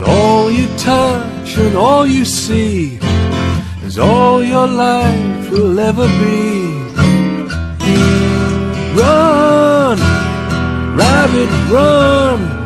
All you touch and all you see is all your life will ever be. Run, rabbit, run.